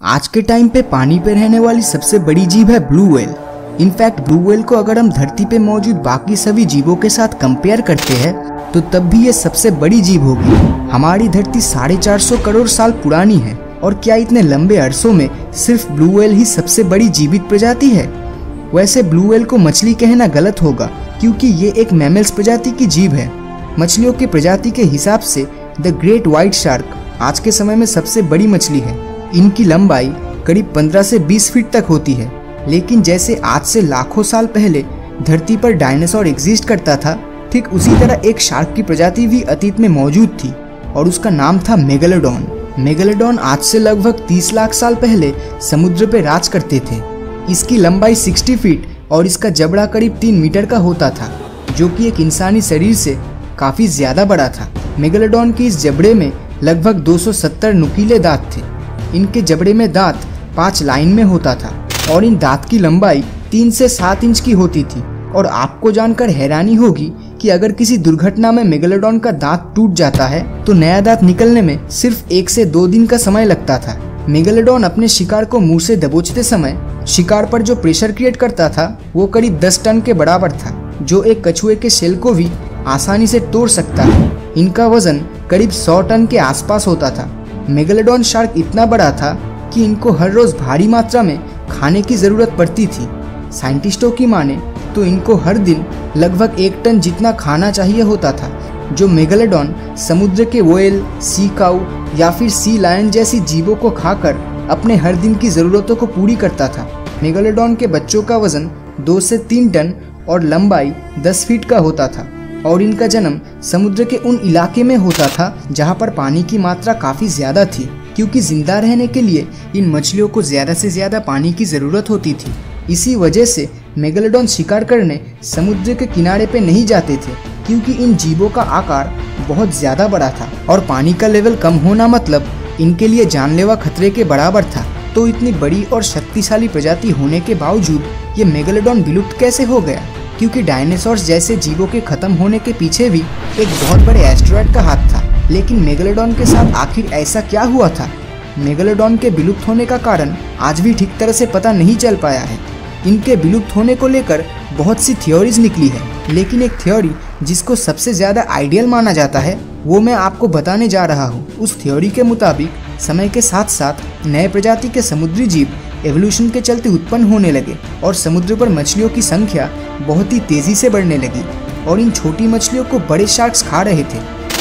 आज के टाइम पे पानी पे रहने वाली सबसे बड़ी जीव है blue whale in fact blue whale को अगर हम धरती पे मौजूद बाकी सभी जीवों के साथ कंपेयर करते हैं तो तब भी ये सबसे बड़ी जीव होगी। हमारी धरती साढ़े चार सौ करोड़ साल पुरानी है, और क्या इतने लंबे अरसों में सिर्फ़ ब्लू व्हेल ही सबसे बड़ी जीवित प्रजाति है? वैसे ब्लू व्हेल को मछली कहना गलत होगा, क्योंकि ये एक मैमल्स प्रजाति की जीव है। मछलियों की प्रजाति के हिसाब से द ग्रेट व्हाइट शार्क आज के समय में सबसे बड़ी मछली है। इनकी लंबाई करीब 15 से 20 फीट तक होती है। लेकिन जैसे आज से लाखों साल पहले धरती पर डायनासोर एग्जिस्ट करता था, ठीक उसी तरह एक शार्क की प्रजाति भी अतीत में मौजूद थी और उसका नाम था मेगलोडॉन। मेगलोडॉन आज से लगभग 30 लाख साल पहले समुद्र पे राज करते थे। इसकी लंबाई 60 फीट और इसका जबड़ा करीब 3 मीटर का होता था, जो कि एक इंसानी शरीर से काफ़ी ज़्यादा बड़ा था। मेगलोडॉन के इस जबड़े में लगभग 270 नुकीले दांत थे। इनके जबड़े में दांत पाँच लाइन में होता था और इन दांत की लंबाई तीन से सात इंच की होती थी। और आपको जानकर हैरानी होगी कि अगर किसी दुर्घटना में मेगलोडॉन का दांत टूट जाता है तो नया दांत निकलने में सिर्फ़ एक से दो दिन का समय लगता था। मेगलोडॉन अपने शिकार को मुँह से दबोचते समय शिकार पर जो प्रेशर क्रिएट करता था, वो करीब 10 टन के बराबर था, जो एक कछुए के सेल को भी आसानी से तोड़ सकता है इनका वज़न करीब 100 टन के आसपास होता था। मेगलोडॉन शार्क इतना बड़ा था कि इनको हर रोज भारी मात्रा में खाने की ज़रूरत पड़ती थी। साइंटिस्टों की माने तो इनको हर दिन लगभग एक टन जितना खाना चाहिए होता था, जो मेगलोडॉन, समुद्र के वोयल सी काउ या फिर सी लायन जैसी जीवों को खाकर अपने हर दिन की ज़रूरतों को पूरी करता था। मेगलोडॉन के बच्चों का वज़न दो से तीन टन और लंबाई दस फीट का होता था। और इनका जन्म समुद्र के उन इलाके में होता था, जहाँ पर पानी की मात्रा काफ़ी ज़्यादा थी, क्योंकि ज़िंदा रहने के लिए इन मछलियों को ज़्यादा से ज़्यादा पानी की ज़रूरत होती थी। इसी वजह से मेगलोडॉन शिकार करने समुद्र के किनारे पे नहीं जाते थे, क्योंकि इन जीवों का आकार बहुत ज़्यादा बड़ा था। और पानी का लेवल कम होना मतलब इनके लिए जानलेवा खतरे के बराबर था। तो इतनी बड़ी और शक्तिशाली प्रजाति होने के बावजूद ये मेगलोडॉन विलुप्त कैसे हो गया? क्योंकि डायनासोर्स जैसे जीवों के खत्म होने के पीछे भी एक बहुत बड़े एस्ट्रॉयड का हाथ था। लेकिन मेगलोडॉन के साथ आखिर ऐसा क्या हुआ था? मेगलोडॉन के विलुप्त होने का कारण आज भी ठीक तरह से पता नहीं चल पाया है। इनके विलुप्त होने को लेकर बहुत सी थ्योरीज निकली है। लेकिन एक थ्योरी जिसको सबसे ज़्यादा आइडियल माना जाता है, वो मैं आपको बताने जा रहा हूँ। उस थ्योरी के मुताबिक समय के साथ साथ नए प्रजाति के समुद्री जीव एवोल्यूशन के चलते उत्पन्न होने लगे और समुद्र पर मछलियों की संख्या बहुत ही तेज़ी से बढ़ने लगी और इन छोटी मछलियों को बड़े शार्क्स खा रहे थे।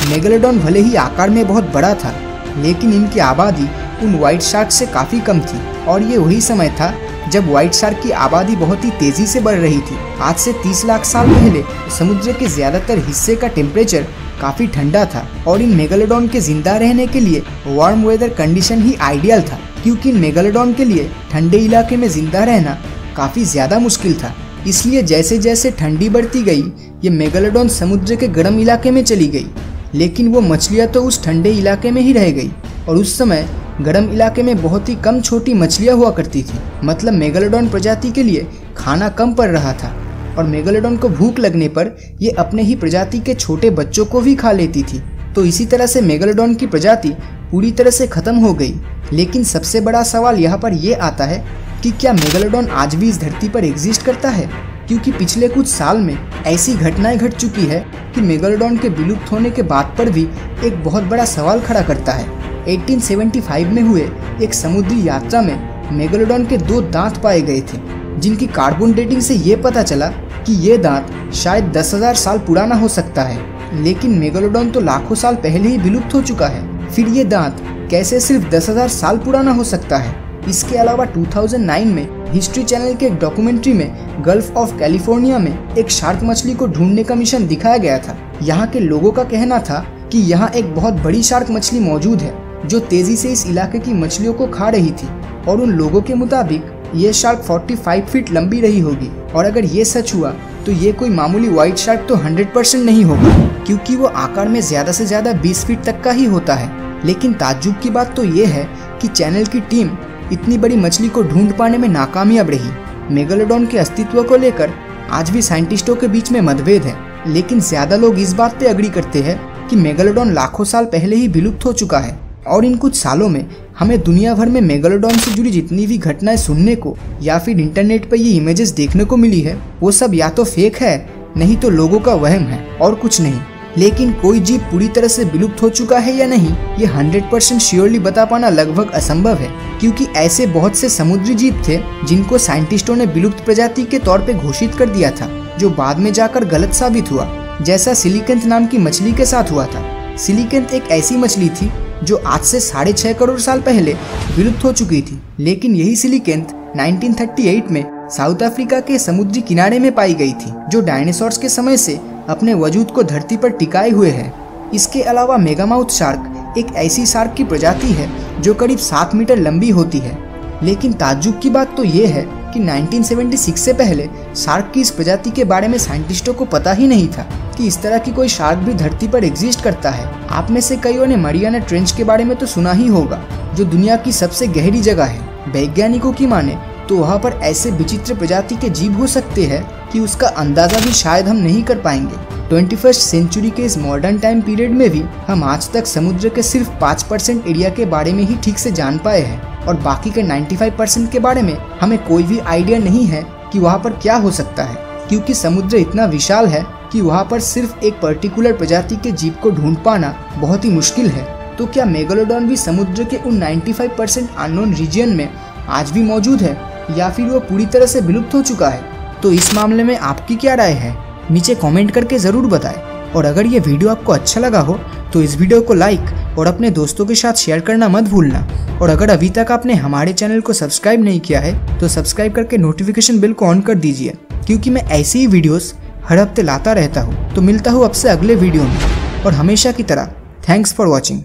मेगलोडॉन भले ही आकार में बहुत बड़ा था, लेकिन इनकी आबादी उन व्हाइट शार्क से काफ़ी कम थी और ये वही समय था जब व्हाइट शार्क की आबादी बहुत ही तेज़ी से बढ़ रही थी। आज से 30 लाख साल पहले समुद्र के ज़्यादातर हिस्से का टेम्परेचर काफ़ी ठंडा था और इन मेगालोडॉन के ज़िंदा रहने के लिए वार्म वेदर कंडीशन ही आइडियल था। क्योंकि मेगालोडॉन के लिए ठंडे इलाके में ज़िंदा रहना काफ़ी ज़्यादा मुश्किल था। इसलिए जैसे जैसे ठंडी बढ़ती गई, ये मेगालोडॉन समुद्र के गर्म इलाके में चली गई। लेकिन वो मछलियाँ तो उस ठंडे इलाके में ही रह गई और उस समय गर्म इलाके में बहुत ही कम छोटी मछलियाँ हुआ करती थी। मतलब मेगालोडॉन प्रजाति के लिए खाना कम पड़ रहा था और मेगालोडॉन को भूख लगने पर ये अपने ही प्रजाति के छोटे बच्चों को भी खा लेती थी। तो इसी तरह से मेगालोडॉन की प्रजाति पूरी तरह से खत्म हो गई। लेकिन सबसे बड़ा सवाल यहाँ पर यह आता है कि क्या मेगालोडॉन आज भी इस धरती पर एग्जिस्ट करता है? क्योंकि पिछले कुछ साल में ऐसी घटनाएँ घट चुकी है कि मेगालोडॉन के विलुप्त होने के बाद पर भी एक बहुत बड़ा सवाल खड़ा करता है। 1875 में हुए एक समुद्री यात्रा में मेगालोडॉन के दो दांत पाए गए थे जिनकी कार्बन डेटिंग से ये पता चला कि ये दांत शायद 10,000 साल पुराना हो सकता है। लेकिन मेगालोडॉन तो लाखों साल पहले ही विलुप्त हो चुका है। फिर ये दांत कैसे सिर्फ़ 10,000 साल पुराना हो सकता है? इसके अलावा 2009 में हिस्ट्री चैनल के एक डॉक्यूमेंट्री में गल्फ ऑफ़ कैलिफ़ोर्निया में एक शार्क मछली को ढूँढने का मिशन दिखाया गया था। यहाँ के लोगों का कहना था कि यहाँ एक बहुत बड़ी शार्क मछली मौजूद है जो तेज़ी से इस इलाके की मछलियों को खा रही थी और उन लोगों के मुताबिक ये शार्क 45 फीट लंबी रही होगी। और अगर ये सच हुआ तो ये कोई मामूली व्हाइट शार्क तो 100 परसेंट नहीं होगा। क्योंकि वो आकार में ज़्यादा से ज़्यादा 20 फीट तक का ही होता है। लेकिन ताज्जुब की बात तो ये है कि चैनल की टीम इतनी बड़ी मछली को ढूंढ पाने में नाकामयाब रही। मेगालोडॉन के अस्तित्व को लेकर आज भी साइंटिस्टों के बीच में मतभेद है। लेकिन ज़्यादा लोग इस बात पे अग्री करते हैं कि मेगालोडॉन लाखों साल पहले ही विलुप्त हो चुका है। और इन कुछ सालों में हमें दुनिया भर में मेगालोडॉन से जुड़ी जितनी भी घटनाएँ सुनने को या फिर इंटरनेट पर ये इमेजेस देखने को मिली है, वो सब या तो फेक है, नहीं तो लोगों का वहम है, और कुछ नहीं। लेकिन कोई जीव पूरी तरह से विलुप्त हो चुका है या नहीं, ये 100 परसेंट श्योरली बता पाना लगभग असंभव है, क्योंकि ऐसे बहुत से समुद्री जीव थे, जिनको साइंटिस्टों ने विलुप्त प्रजाति के तौर पे घोषित कर दिया था, जो बाद में जाकर गलत साबित हुआ, जैसा सिलिकेंथ नाम की मछली के साथ हुआ था। सिलिकेंथ एक ऐसी मछली थी, जो आज से साढ़े छह करोड़ साल पहले विलुप्त हो चुकी थी, लेकिन यही सिलिकेंथ 1938 में साउथ अफ्रीका के समुद्री किनारे में पाई गई थी, जो डायनासोर्स के समय से अपने वजूद को धरती पर टिकाए हुए है। इसके अलावा मेगामाउथ शार्क एक ऐसी शार्क की प्रजाति है, जो करीब सात मीटर लंबी होती है। लेकिन ताज्जुब की बात तो ये है कि 1976 से पहले शार्क की इस प्रजाति के बारे में साइंटिस्टों को पता ही नहीं था कि इस तरह की कोई शार्क भी धरती पर एग्जिस्ट करता है। आप में से कईयों ने मरियाना ट्रेंच के बारे में तो सुना ही होगा, जो दुनिया की सबसे गहरी जगह है। वैज्ञानिकों की माने तो वहाँ पर ऐसे विचित्र प्रजाति के जीव हो सकते हैं कि उसका अंदाज़ा भी शायद हम नहीं कर पाएँगे। ट्वेंटी फ़र्स्ट सेंचुरी के इस मॉडर्न टाइम पीरियड में भी हम आज तक समुद्र के सिर्फ़ पाँच परसेंट एरिया के बारे में ही ठीक से जान पाए हैं और बाकी के 95 परसेंट के बारे में हमें कोई भी आइडिया नहीं है कि वहाँ पर क्या हो सकता है। क्योंकि समुद्र इतना विशाल है कि वहाँ पर सिर्फ़ एक पर्टिकुलर प्रजाति के जीव को ढूंढ पाना बहुत ही मुश्किल है। तो क्या मेगालोडॉन भी समुद्र के उन 95 परसेंट अननोन रीजियन में आज भी मौजूद है? या फिर वो पूरी तरह से विलुप्त हो चुका है तो इस मामले में आपकी क्या राय है? नीचे कमेंट करके ज़रूर बताएँ। और अगर ये वीडियो आपको अच्छा लगा हो तो इस वीडियो को लाइक और अपने दोस्तों के साथ शेयर करना मत भूलना। और अगर अभी तक आपने हमारे चैनल को सब्सक्राइब नहीं किया है तो सब्सक्राइब करके नोटिफिकेशन बिल को ऑन कर दीजिए। क्योंकि मैं ऐसी ही वीडियोस हर हफ़्ते लाता रहता हूँ। तो मिलता हूँ आपसे अगले वीडियो में। और हमेशा की तरह थैंक्स फॉर वॉचिंग